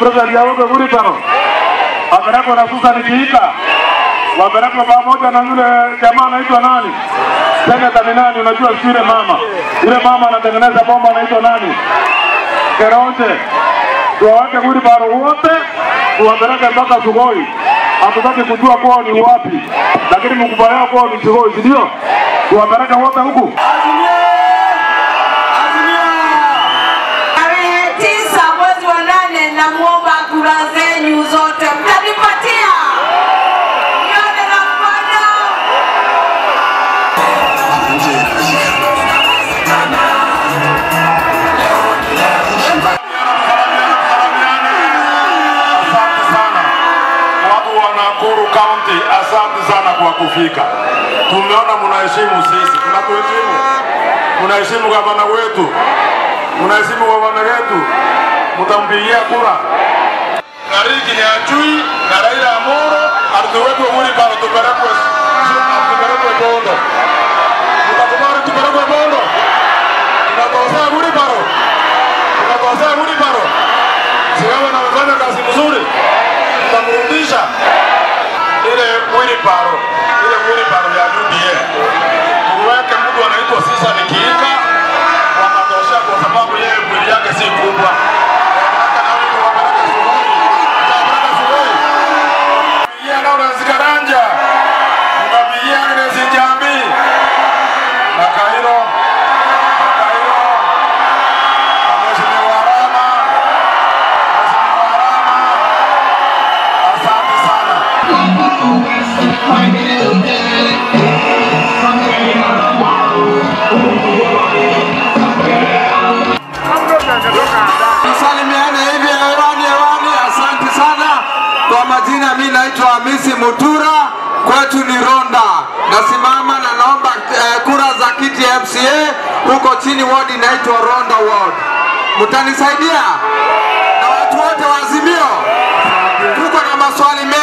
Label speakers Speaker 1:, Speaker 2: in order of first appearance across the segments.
Speaker 1: President Yauke Guriparo wapelekwa na Susan Kiika, wapelekwa pamoja na yule jamaa anaitwa nani, seneta ni nani? Unajua si yule mama, yule mama anatengeneza bomba anaitwa nani, Keronje. Tuwaweke Guriparo wote, tuwapeleke mpaka Sugoi. Hatutaki kujua kwao ni wapi, lakini mkubwa yao kwao ni Sugoi, si ndio? Wote huku.
Speaker 2: Zenyu zote mtanipatia.
Speaker 1: Asante sana kwa kufika. Tumeona mnaheshimu sisi, tunatuheshimu, mnaheshimu gavana wetu, mnaheshimu gavana wetu, mtampigia kura. Bariki Nyantui na Raila Amolo,
Speaker 3: ardhi majina, mi naitwa Hamisi Mutura, kwetu ni Ronda. Nasimama na naomba eh, kura za kiti MCA huko chini, ward inaitwa Ronda ward. Mtanisaidia na watu wote wa Azimio. Tuko na maswali mengi,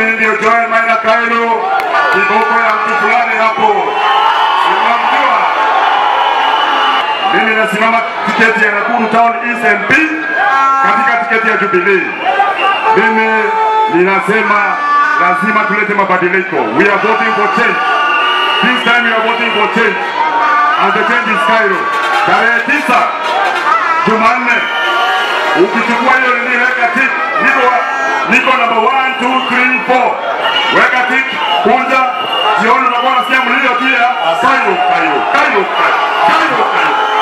Speaker 1: Mimi ndio Joel Maina Kairo, kiboko ya mtu fulani hapo, unamjua? Mimi nasimama tiketi ya Nakuru Town East katika tiketi ya Jubilee. Mimi ninasema lazima tulete mabadiliko. We are voting for change. This time we are voting for change. And the change is Cairo. Tarehe tisa Jumanne, ukichukua hiyo nini, weka tick. Niko niko number 1 2 3 4. Weka tik kunja, jioni unakuwa unasikia mlio tu ya Cairo kayo kayo kayo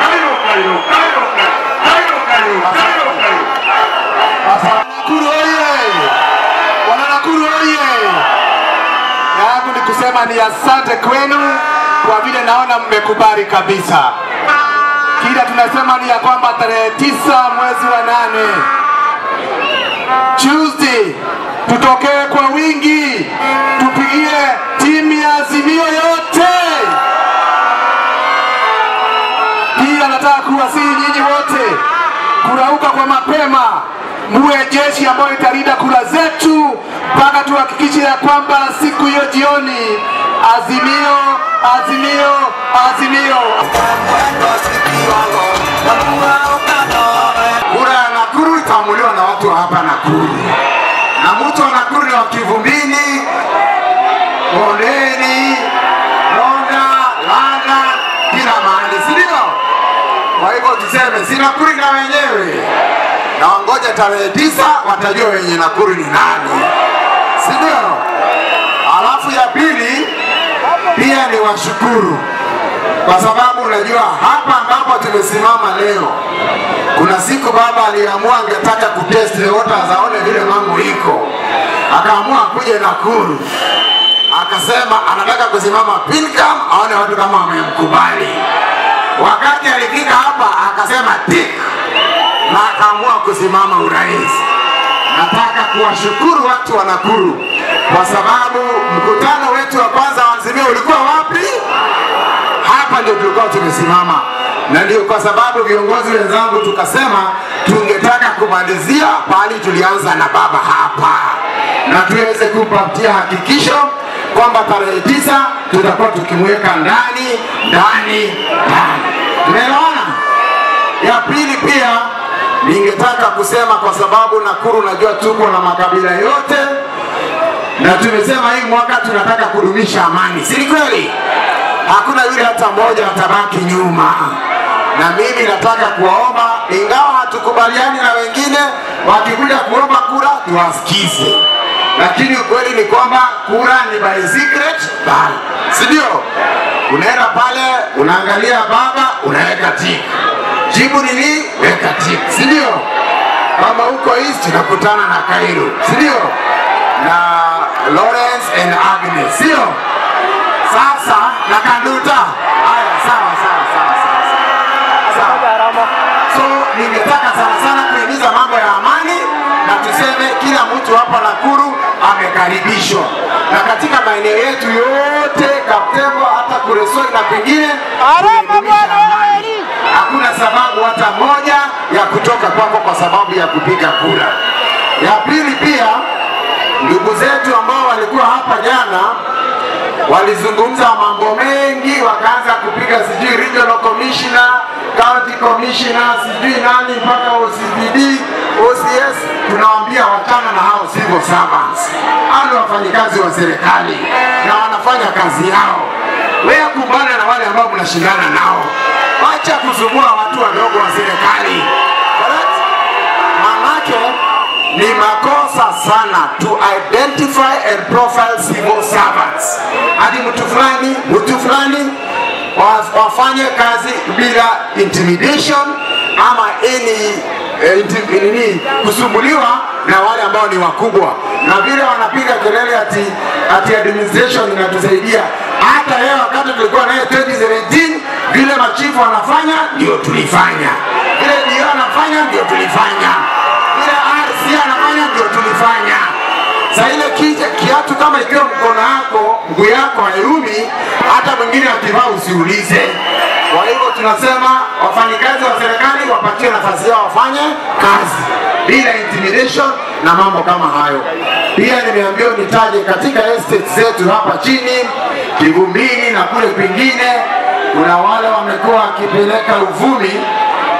Speaker 1: kayo kayo kayo kayo kayo kayo kayo
Speaker 3: Nakuru! Wana Nakuru oye! Yangu ni kusema ni asante kwenu kwa vile naona mmekubali kabisa. Kila tunasema ni ya kwamba tarehe tisa mwezi wa nane Tuesday tutokee kwa wingi, tupigie timu ya Azimio yote. Pia nataka kuwasihi nyinyi wote kurauka kwa mapema, muwe jeshi ambayo italinda kura zetu mpaka tuhakikishe ya kwamba siku hiyo jioni Azimio, Azimio, Azimio. Hapa Nakuru, na mtu wa Nakuru wa Kivumbini, Bondeni, Ronda, Landa, kila mahali, si ndio? Kwa hivyo tuseme si Nakuru na wenyewe, na wangoja tarehe tisa watajua wenye Nakuru ni nani, si ndio? Alafu ya pili pia ni washukuru kwa sababu unajua hapa ambapo tumesimama leo, kuna siku baba aliamua angetaka kutest waters aone vile mambo iko, akaamua kuja Nakuru, akasema anataka kusimama Pilgrim aone watu kama wamemkubali wakati alifika hapa akasema tik na akaamua kusimama urais. Nataka kuwashukuru watu wa Nakuru kwa sababu mkutano wetu wa kwanza wa Azimio ulikuwa wapi? Hapa ndio tulikuwa tumesimama, na ndio kwa sababu viongozi wenzangu tukasema tungetaka kumalizia pahali tulianza na baba hapa, na tuweze kumpatia hakikisho kwamba tarehe tisa tutakuwa tukimweka ndani ndani ndani. Tumeelewana? Ya pili pia ningetaka kusema kwa sababu Nakuru najua tuko na makabila yote na tumesema hii mwaka tunataka kudumisha amani, si kweli? Hakuna yule hata mmoja atabaki nyuma, na mimi nataka kuwaomba, ingawa hatukubaliani na wengine, wakikuja kuomba kura tuwasikize, lakini ukweli ni kwamba kura ni by secret ballot, si ndio? Unaenda pale unaangalia baba, unaweka tik, jibu ni nini? Weka tik, si ndio? Kama huko east tunakutana na Cairo, si ndio? na Lawrence and Agnes, sio? Sasa na Kanduta. Haya, sawa sawa sawa sawa. sawa. So nimetaka sana sana kuhimiza mambo ya amani na tuseme kila mtu hapa Nakuru amekaribishwa, na katika maeneo yetu yote Kaptembo, hata Kuresoi na pengine. Hakuna sababu hata moja ya kutoka kwako kwa sababu ya kupiga kura. Ya pili pia ndugu zetu ambao walikuwa hapa jana walizungumza mambo mengi, wakaanza kupiga sijui regional commissioner, county commissioner, sijui nani mpaka OCPD, OCS. Tunawaambia wachana na hao civil servants, hao wafanyikazi wa serikali na wanafanya kazi yao. Wewe kumbana na wale ambao mnashindana nao, wacha kusumbua watu wadogo wa serikali. Manake ni makosa sana to identify and profile civil servants. Hadi mtu fulani mtu fulani wafanye kazi bila intimidation ama any eh, nini kusumbuliwa na wale ambao ni wakubwa, na vile wanapiga kelele ati, ati administration inatusaidia. Hata yeye wakati tulikuwa naye 2017 vile machifu wanafanya ndio tulifanya, vile ndio anafanya ndio tulifanya kiatu kama ikiwa mkono wako mguu yako hairumi, hata mwingine akivaa usiulize. Kwa hivyo tunasema wafanyikazi wa serikali wapatie nafasi yao wafanye kazi bila intimidation na mambo kama hayo. Pia nimeambiwa nitaje katika estate zetu hapa chini Kivumbini na kule kwingine, kuna wale wamekuwa wakipeleka uvumi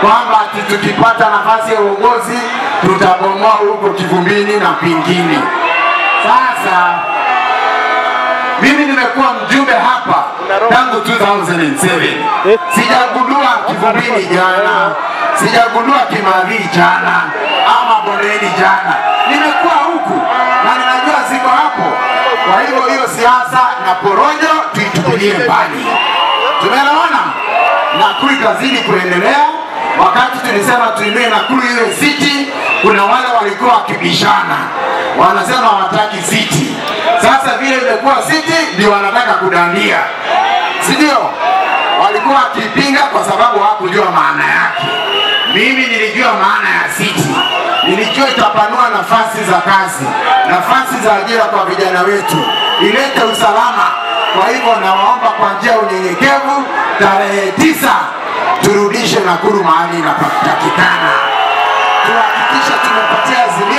Speaker 3: kwamba tukipata nafasi ya uongozi tutabomoa huko Kivumbini na pingine. Sasa mimi nimekuwa mjumbe hapa tangu 2007 sijagundua Kivumbini jana, sijagundua kimavii jana ama Bondeni jana. Nimekuwa huku na ninajua ziko hapo. Kwa hivyo hiyo siasa na porojo tuitupilie mbali. Tumeelewana? Nakuru itazidi kuendelea. Wakati tulisema tuinue Nakuru iwe siti, kuna wale walikuwa wakibishana, wanasema hawataki siti. Sasa vile imekuwa siti, ndio wanataka kudandia, si ndio? Walikuwa wakipinga kwa sababu hawakujua maana yake. Mimi nilijua maana ya siti, nilijua itapanua nafasi za kazi, nafasi za ajira kwa vijana wetu, ilete usalama. Kwa hivyo nawaomba kwa njia unyenyekevu, tarehe tisa turudishe Nakuru mahali inapatikana, tuhakikishe tumepatia Azimio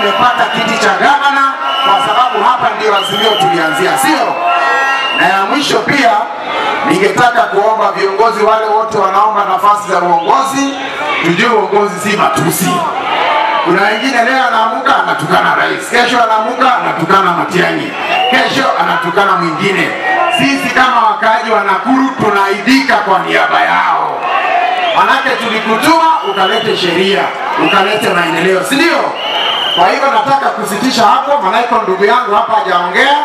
Speaker 3: tumepata kiti cha gavana, kwa sababu hapa ndio Azimio tulianzia, sio? Na ya mwisho pia ningetaka kuomba viongozi wale wote wanaomba nafasi za uongozi, tujue uongozi si matusi. Kuna wengine leo anaamuka anatukana rais, kesho anaamuka anatukana Matiang'i, kesho anatukana mwingine. Sisi kama wakaaji wa Nakuru tunaidika kwa niaba yao, manake tulikutuma ukalete sheria, ukalete maendeleo, si ndio? Kwa hivyo nataka kusitisha hapo, maanake ndugu yangu hapa hajaongea,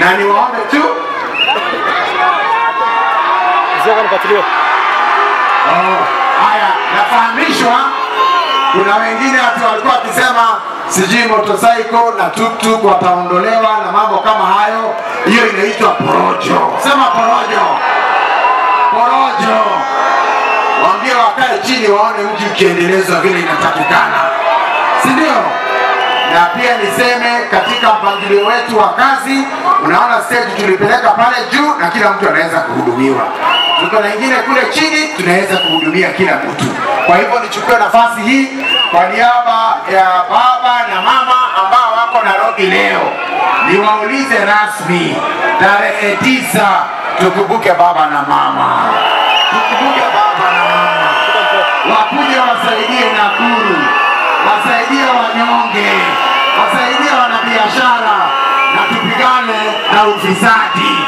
Speaker 3: na niwaombe tu Oh, haya, nafahamishwa kuna wengine ati walikuwa wakisema sijui motosaiko na tuktuk wataondolewa na mambo kama hayo. hiyo inaitwa porojo. Sema porojo, porojo. Waambie wakae chini waone mji ukiendelezwa vile inatakikana, si ndio? Na pia niseme katika mpangilio wetu wa kazi, unaona stage tulipeleka pale juu na kila mtu anaweza kuhudumiwa. Tuko na ingine kule chini, tunaweza kuhudumia kila mtu. Kwa hivyo nichukue nafasi hii kwa niaba ya baba na mama ambao wako Nairobi leo, niwaulize rasmi, tarehe tisa tukumbuke baba na mama, tukumbuke baba na mama, wakuje wasaidie Nakuru, wasaidie wanabiashara